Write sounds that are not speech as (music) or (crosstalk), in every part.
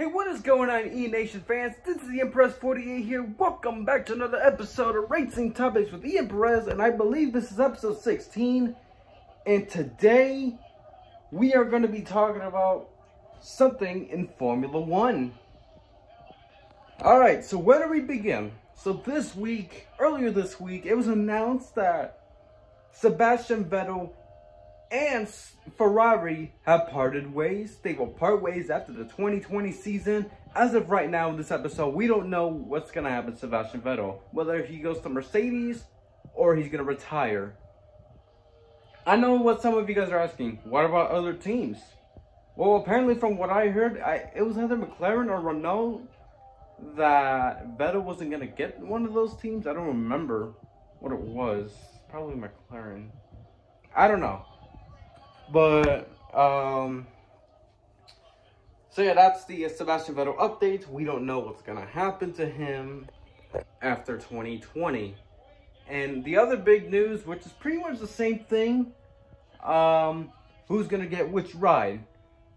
Hey, what is going on, E Nation fans? This is the Impress 48 here. Welcome back to another episode of Racing Topics with Ian Perez, and I believe this is episode 16. And today, we are going to be talking about something in Formula One. Alright, so where do we begin? So this week, earlier this week, it was announced that Sebastian Vettel and Ferrari have parted ways. They will part ways after the 2020 season. As of right now in this episode, we don't know what's going to happen to Sebastian Vettel. Whether he goes to Mercedes or he's going to retire. I know what some of you guys are asking. What about other teams? Well, apparently from what I heard, I, it was either McLaren or Renault that Vettel wasn't going to get one of those teams. I don't remember what it was. Probably McLaren. I don't know. But, um, so yeah, that's the Sebastian Vettel update. We don't know what's to happen to him after 2020. And the other big news, which is pretty much the same thing, um, who's to get which ride.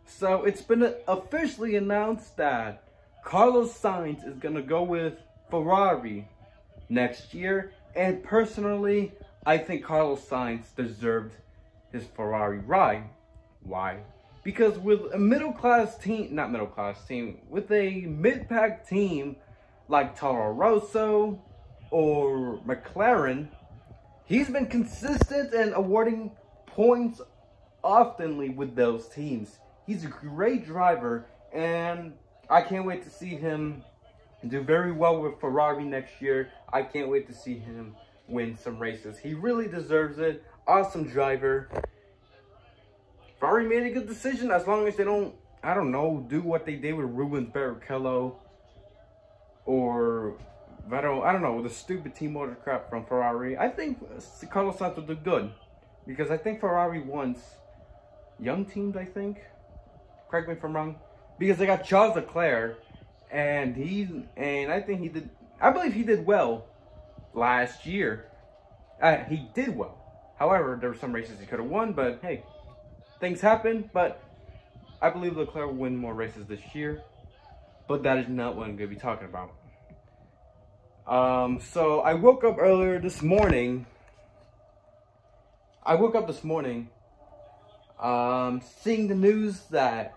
So it's been officially announced that Carlos Sainz is to go with Ferrari next year. And personally, I think Carlos Sainz deserved his Ferrari ride. Why? Because with a middle class team, not middle class team, with a mid pack team like Toro Rosso or McLaren, he's been consistent and awarding points oftenly with those teams. He's a great driver, and I can't wait to see him do very well with Ferrari next year. I can't wait to see him win some races. He really deserves it. Awesome driver. Ferrari made a good decision as long as they don't, I don't know, do what they did with Rubens Barrichello or Vettel. I don't know, the stupid team order crap from Ferrari. I think Carlos Sainz will do good because I think Ferrari wants young teams, I think. Correct me if I'm wrong. Because they got Charles Leclerc and he, and I think he did, I believe he did well last year. Uh, he did well. However, there were some races he could have won, but hey, things happen. But I believe Leclerc will win more races this year. But that is not what I'm going to be talking about. Um, so I woke up earlier this morning. I woke up this morning um, seeing the news that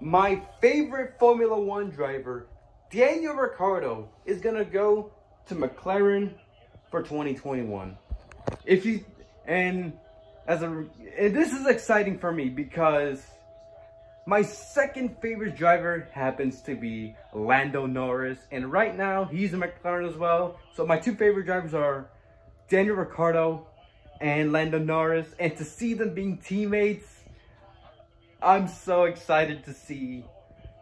my favorite Formula One driver, Daniel Ricciardo, is going to go to McLaren for 2021. If you, and as a, and this is exciting for me because my second favorite driver happens to be Lando Norris. And right now, he's a McLaren as well. So my two favorite drivers are Daniel Ricciardo and Lando Norris. And to see them being teammates, I'm so excited to see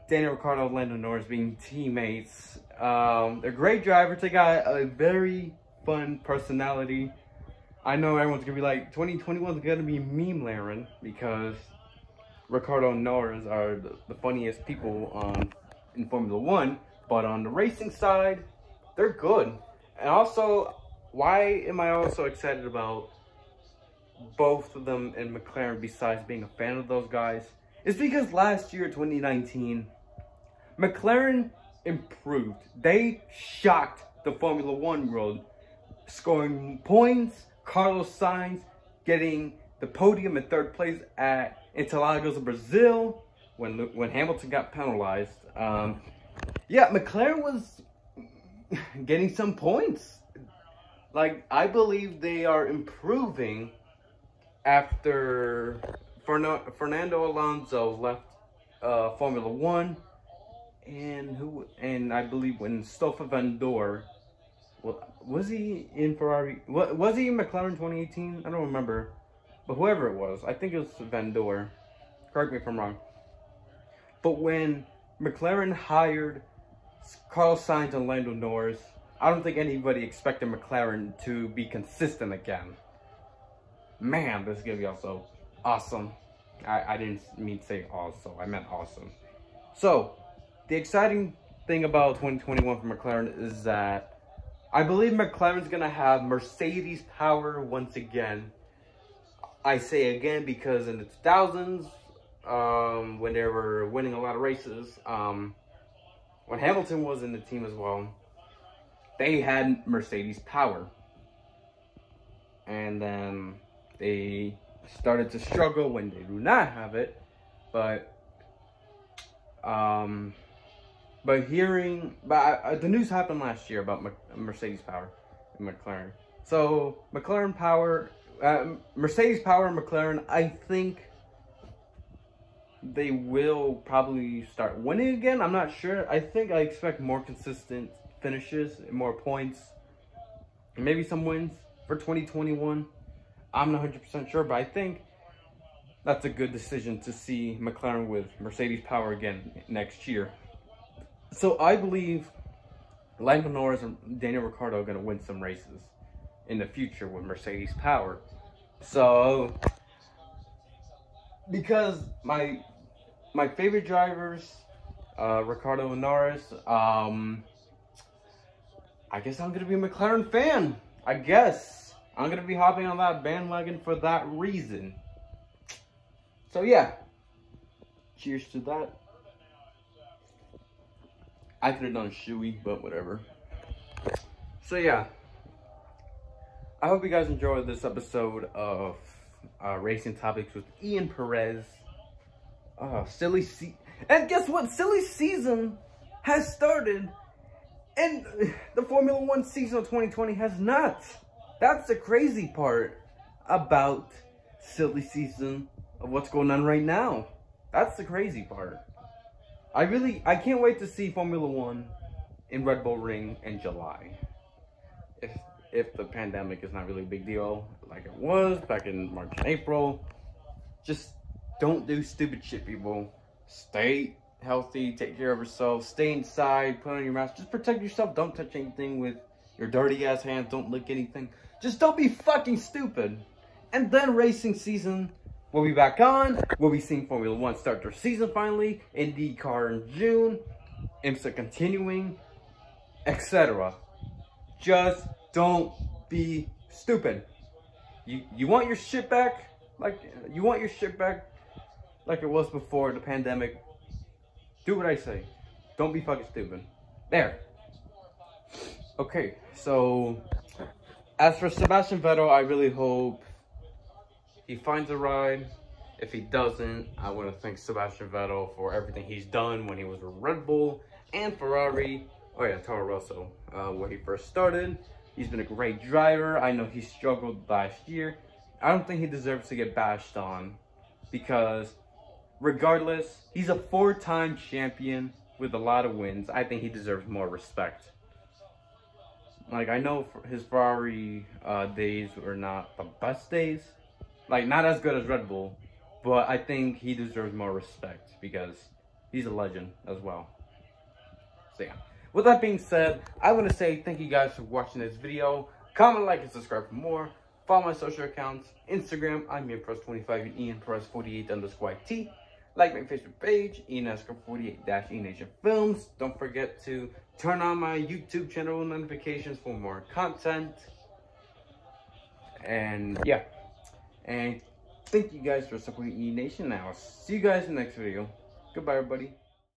Daniel Ricciardo and Lando Norris being teammates. Um, they're great drivers. They got a very fun personality. I know everyone's gonna be like, 2021 is gonna be meme Laren because Ricardo and Norris are the, the funniest people on in Formula One. But on the racing side, they're good. And also, why am I also excited about both of them and McLaren besides being a fan of those guys? It's because last year, 2019, McLaren improved. They shocked the Formula One world, scoring points, Carlos Sainz getting the podium in third place at Interlagos, Brazil, when when Hamilton got penalized. Um, yeah, McLaren was (laughs) getting some points. Like, I believe they are improving after Fernando Alonso left uh, Formula One, and who and I believe when Stoffel Vandoorne well, was he in Ferrari? What was he in McLaren 2018? I don't remember, but whoever it was, I think it was Vandoorne. Correct me if I'm wrong. But when McLaren hired Carlos Sainz and Lando Norris, I don't think anybody expected McLaren to be consistent again. Man, this is gonna be also awesome. I, I didn't mean to say also, I meant awesome. So, the exciting thing about 2021 for McLaren is that I believe McLaren's going to have Mercedes power once again. I say again because in the 2000s, um, when they were winning a lot of races, um, when Hamilton was in the team as well, they had Mercedes power. And then they started to struggle when they do not have it. But, um, but hearing, but uh, the news happened last year about Mercedes power and McLaren. So McLaren power, uh, Mercedes power and McLaren, I think they will probably start winning again. I'm not sure. I think I expect more consistent finishes, and more points, maybe some wins for 2021. I'm not 100% sure, but I think that's a good decision to see McLaren with Mercedes power again next year. So I believe Lando Norris and Daniel Ricciardo are going to win some races in the future with Mercedes power. So because my my favorite drivers, uh, Ricciardo and Norris, um, I guess I'm gonna be a McLaren fan. I guess I'm gonna be hopping on that bandwagon for that reason. So yeah, cheers to that. I could have done Shoey, but whatever. So yeah, I hope you guys enjoyed this episode of uh, Racing Topics with Ian Perez. Uh, silly se and guess what? Silly season has started, and the Formula One season of 2020 has not. That's the crazy part about silly season of what's going on right now. That's the crazy part. I really, I can't wait to see Formula One in Red Bull Ring in July. If if the pandemic is not really a big deal like it was back in March and April, just don't do stupid shit, people. Stay healthy, take care of yourself, stay inside, put on your mask, just protect yourself. Don't touch anything with your dirty ass hands, don't lick anything. Just don't be fucking stupid. And then racing season will be back on. We'll be seeing Formula One start their season finally. IndyCar in June. IMSA continuing, etc. Just don't be stupid. You you want your shit back? Like you want your shit back? like it was before the pandemic. Do what I say. Don't be fucking stupid. There. Okay, so as for Sebastian Vettel, I really hope he finds a ride. If he doesn't, I want to thank Sebastian Vettel for everything he's done when he was with Red Bull and Ferrari. Oh yeah, Toro Rosso, uh, where he first started. He's been a great driver. I know he struggled last year. I don't think he deserves to get bashed on because regardless, he's a four-time champion with a lot of wins. I think he deserves more respect. Like, I know his Ferrari uh, days were not the best days. Like, not as good as Red Bull. But I think he deserves more respect because he's a legend as well. So, yeah. With that being said, I want to say thank you guys for watching this video. Comment, like, and subscribe for more. Follow my social accounts. Instagram, I'm Ian 25 and Ian 48 underscore T. Like my Facebook page, ENASCAR48-E Nation Films. Don't forget to turn on my YouTube channel notifications for more content. And yeah. And thank you guys for supporting E Nation. I'll see you guys in the next video. Goodbye, everybody.